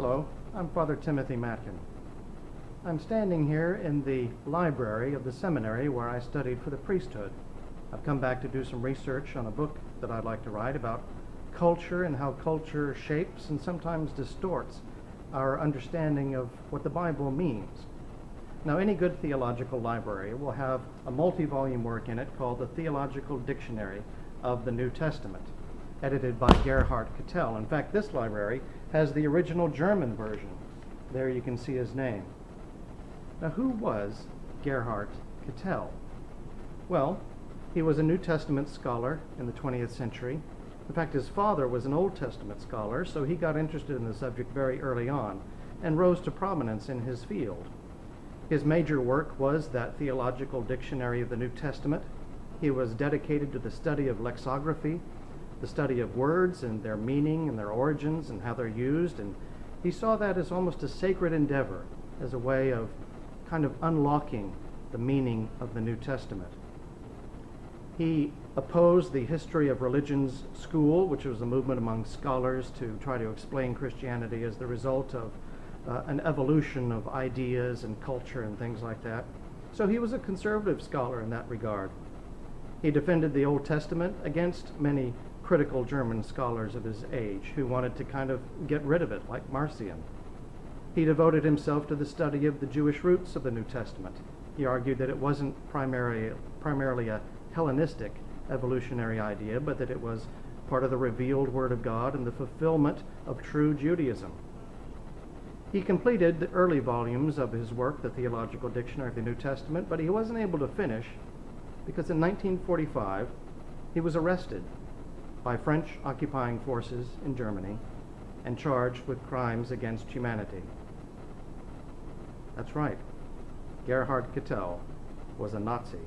Hello, I'm Father Timothy Matkin. I'm standing here in the library of the seminary where I studied for the priesthood. I've come back to do some research on a book that I'd like to write about culture and how culture shapes and sometimes distorts our understanding of what the Bible means. Now, any good theological library will have a multi volume work in it called the Theological Dictionary of the New Testament, edited by Gerhard Kittel. In fact, this library has the original German version. There you can see his name. Now, who was Gerhard Kittel? Well, he was a New Testament scholar in the 20th century. In fact, his father was an Old Testament scholar, so he got interested in the subject very early on and rose to prominence in his field. His major work was that Theological Dictionary of the New Testament. He was dedicated to the study of lexicography, the study of words and their meaning and their origins and how they're used, and he saw that as almost a sacred endeavor, as a way of kind of unlocking the meaning of the New Testament. He opposed the history of religions school, which was a movement among scholars to try to explain Christianity as the result of uh, an evolution of ideas and culture and things like that. So he was a conservative scholar in that regard. He defended the Old Testament against many critical German scholars of his age who wanted to kind of get rid of it, like Marcion. He devoted himself to the study of the Jewish roots of the New Testament. He argued that it wasn't primary, primarily a Hellenistic evolutionary idea, but that it was part of the revealed Word of God and the fulfillment of true Judaism. He completed the early volumes of his work, the Theological Dictionary of the New Testament, but he wasn't able to finish because in 1945 he was arrested by French occupying forces in Germany and charged with crimes against humanity. That's right, Gerhard Kittel was a Nazi.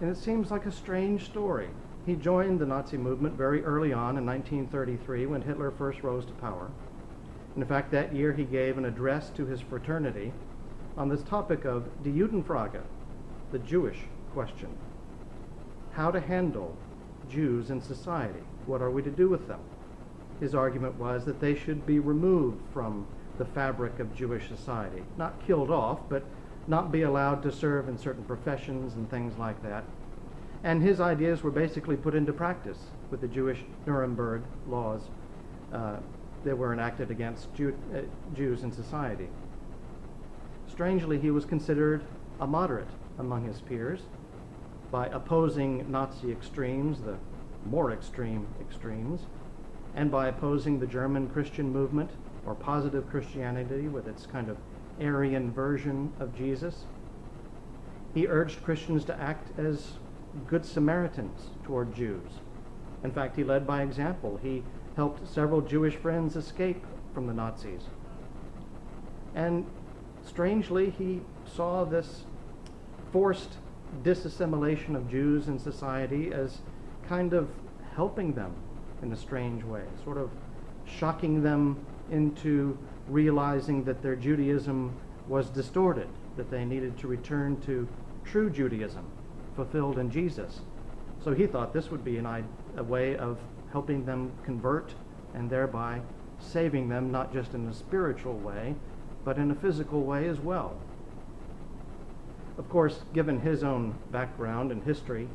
And it seems like a strange story. He joined the Nazi movement very early on in 1933 when Hitler first rose to power. In fact, that year he gave an address to his fraternity on this topic of Die Judenfrage, the Jewish question. How to handle Jews in society. What are we to do with them? His argument was that they should be removed from the fabric of Jewish society. Not killed off, but not be allowed to serve in certain professions and things like that. And his ideas were basically put into practice with the Jewish Nuremberg laws uh, that were enacted against Jew, uh, Jews in society. Strangely, he was considered a moderate among his peers by opposing Nazi extremes, the more extreme extremes, and by opposing the German Christian movement or positive Christianity with its kind of Aryan version of Jesus. He urged Christians to act as good Samaritans toward Jews. In fact, he led by example. He helped several Jewish friends escape from the Nazis. And strangely, he saw this forced disassimilation of Jews in society as kind of helping them in a strange way, sort of shocking them into realizing that their Judaism was distorted, that they needed to return to true Judaism fulfilled in Jesus. So he thought this would be an, a way of helping them convert and thereby saving them not just in a spiritual way, but in a physical way as well. Of course, given his own background and history,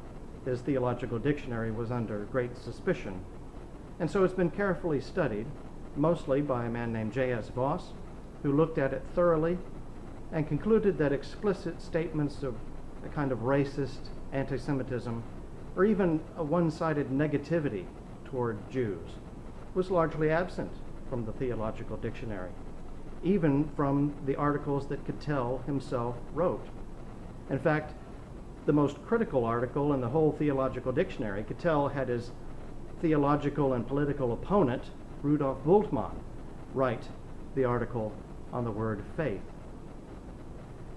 his theological dictionary was under great suspicion. And so it's been carefully studied, mostly by a man named J.S. Vos, who looked at it thoroughly and concluded that explicit statements of a kind of racist anti Semitism or even a one sided negativity toward Jews was largely absent from the theological dictionary, even from the articles that Kittel himself wrote. In fact, the most critical article in the whole theological dictionary, Kittel had his theological and political opponent, Rudolf Bultmann, write the article on the word faith.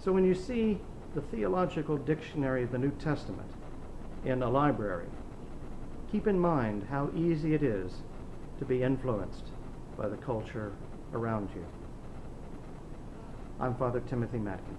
So when you see the theological dictionary of the New Testament in a library, keep in mind how easy it is to be influenced by the culture around you. I'm Father Timothy Matkin.